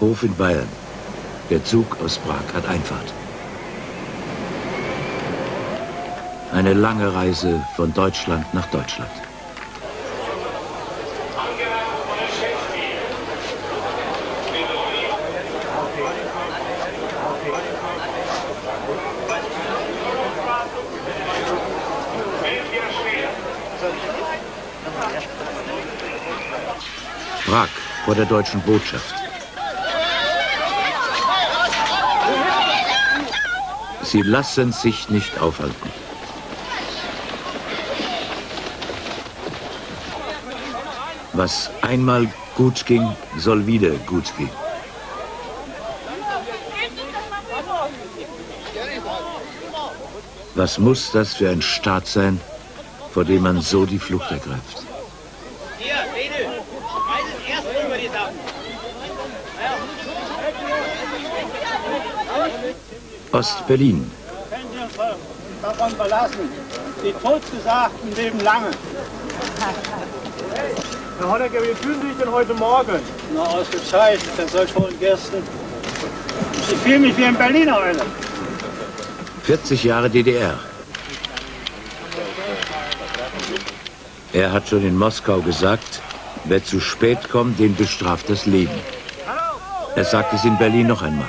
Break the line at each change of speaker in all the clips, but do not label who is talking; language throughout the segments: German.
Hof in Bayern. Der Zug aus Prag hat Einfahrt. Eine lange Reise von Deutschland nach Deutschland. Prag vor der deutschen Botschaft. Sie lassen sich nicht aufhalten. Was einmal gut ging, soll wieder gut gehen. Was muss das für ein Staat sein, vor dem man so die Flucht ergreift? Ostberlin.
Davon verlassen. Die Todgesagten leben lange. Herr Honecker, wie fühlen Sie sich denn heute Morgen? Na, ausgezeichnet, das soll schon gestern. Ich fühle mich wie ein Berliner heute.
40 Jahre DDR. Er hat schon in Moskau gesagt, wer zu spät kommt, den bestraft das Leben. Er sagt es in Berlin noch einmal.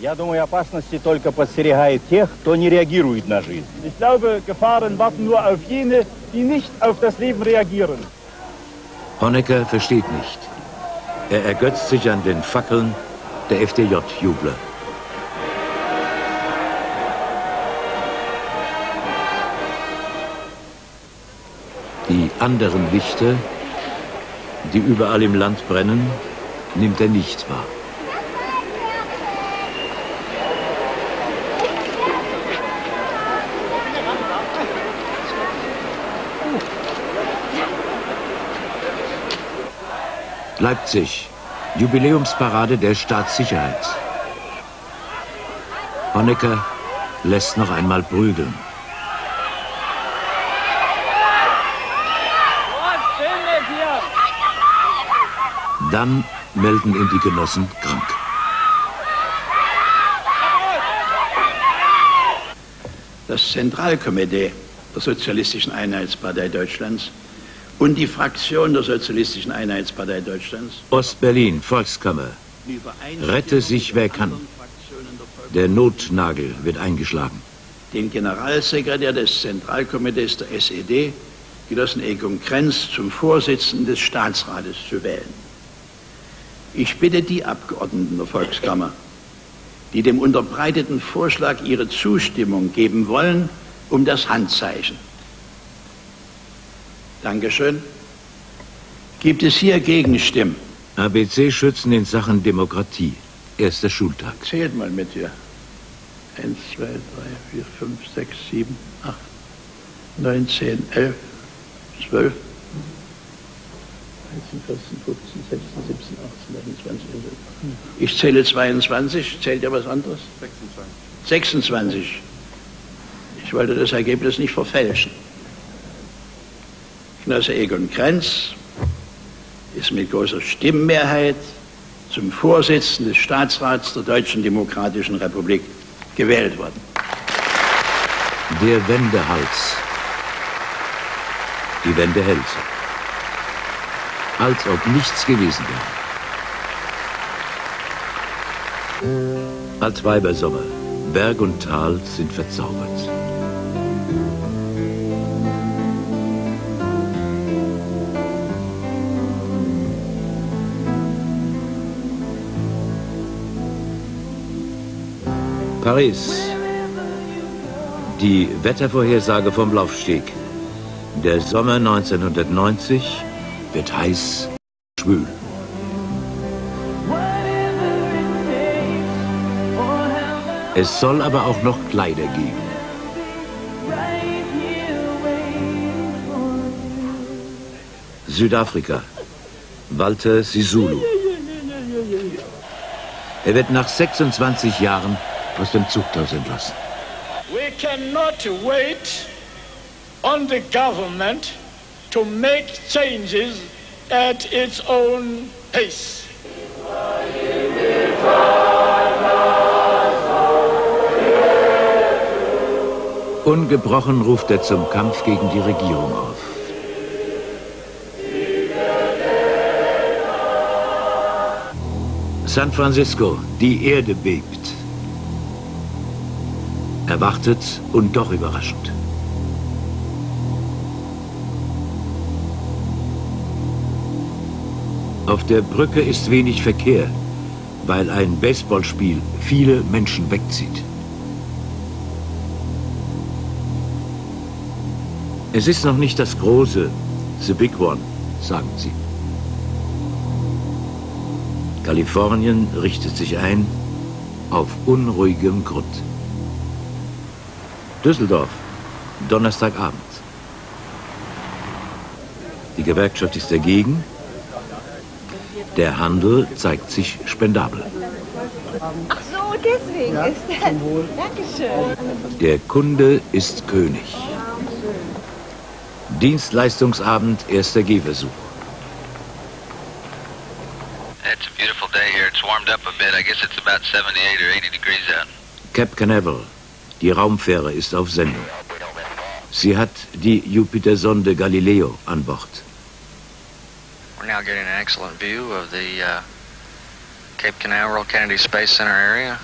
Я думаю, опасности только подстерегает тех, кто не реагирует на жизнь. Ich glaube, Gefahren warten nur auf jene, die nicht auf das Leben reagieren.
Honecker versteht nicht. Er ergötzt sich an den Fackeln der FDJ-Jubler. Die anderen Lichter, die überall im Land brennen, nimmt er nicht wahr. Leipzig, Jubiläumsparade der Staatssicherheit. Honecker lässt noch einmal prügeln. Dann melden ihn die Genossen krank. Das
Zentralkomitee der Sozialistischen Einheitspartei Deutschlands und die Fraktion der Sozialistischen Einheitspartei Deutschlands.
Ost-Berlin, Volkskammer. Rette sich, wer kann. Der Notnagel wird eingeschlagen.
Den Generalsekretär des Zentralkomitees der SED, Genossen Egon Krenz, zum Vorsitzenden des Staatsrates zu wählen. Ich bitte die Abgeordneten der Volkskammer, die dem unterbreiteten Vorschlag ihre Zustimmung geben wollen, um das Handzeichen. Dankeschön. Gibt
es hier Gegenstimmen? ABC-Schützen in Sachen Demokratie. Erster Schultag. Zählt mal mit dir. Eins, zwei, drei, vier, fünf, sechs,
sieben, acht, neun, zehn, elf, zwölf. 13, 14, 15, 16, 17, 18, 21, 21. Ich zähle 22. Zählt ihr was anderes? 26. 26. Ich wollte das Ergebnis nicht verfälschen. Bürgermeistergenosse Egon Krenz ist mit großer Stimmmehrheit zum Vorsitzenden des Staatsrats der Deutschen Demokratischen Republik gewählt worden.
Der Wendehals. Die Wende hält. Als ob nichts gewesen wäre. Als Weibersommer. Berg und Tal sind verzaubert. Paris. Die Wettervorhersage vom Laufsteg. Der Sommer 1990 wird heiß, schwül. Es soll aber auch noch Kleider geben. Südafrika. Walter Sisulu. Er wird nach 26 Jahren aus dem Zugklaus entlassen.
We cannot wait on the government to make changes at its own pace.
Ungebrochen ruft er zum Kampf gegen die Regierung auf. San Francisco, die Erde bebt. Erwartet und doch überraschend. Auf der Brücke ist wenig Verkehr, weil ein Baseballspiel viele Menschen wegzieht. Es ist noch nicht das große, the big one, sagen sie. Kalifornien richtet sich ein auf unruhigem Grund. Düsseldorf, Donnerstagabend. Die Gewerkschaft ist dagegen. Der Handel zeigt sich spendabel.
Ach so, deswegen ja, ist das. Dankeschön.
Der Kunde ist König. Dienstleistungsabend, erster Gehversuch.
It's a beautiful day here. It's warmed up a bit. I guess it's
about 78 or 80 degrees out. Cape Canaveral, die Raumfähre ist auf Sendung. Sie hat die Jupitersonde Galileo an Bord.
We're now getting an excellent view of the uh, Cape Canaveral Kennedy Space Center area.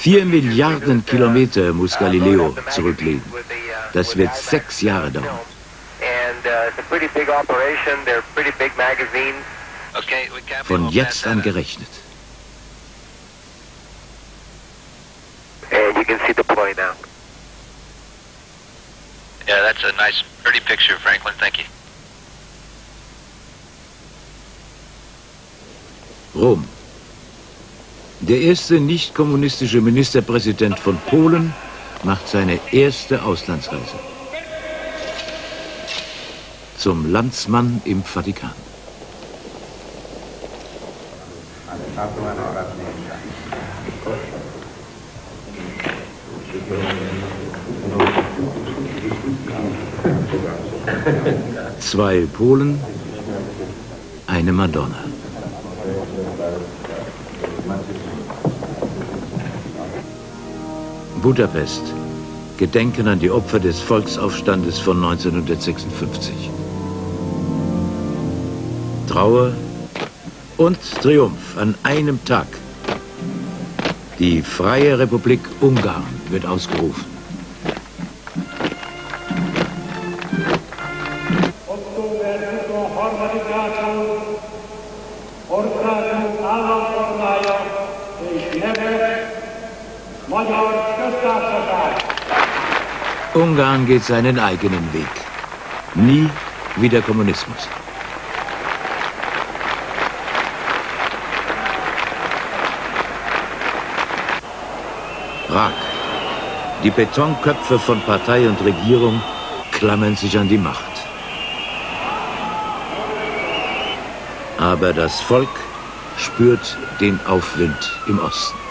Vier Milliarden uh, Kilometer uh, muss uh, Galileo zurücklegen. Das wird sechs Jahre dauern. Von jetzt an gerechnet.
can see the play now. Yeah, that's a nice, pretty picture, Franklin. Thank you.
Rom. Der erste nicht-kommunistische Ministerpräsident von Polen macht seine erste Auslandsreise. Zum Landsmann im Vatikan. Zwei Polen, eine Madonna. Budapest. Gedenken an die Opfer des Volksaufstandes von 1956. Trauer und Triumph an einem Tag. Die Freie Republik Ungarn wird ausgerufen. Ungarn geht seinen eigenen Weg. Nie wieder Kommunismus. Prag. Die Betonköpfe von Partei und Regierung klammern sich an die Macht. Aber das Volk spürt den Aufwind im Osten.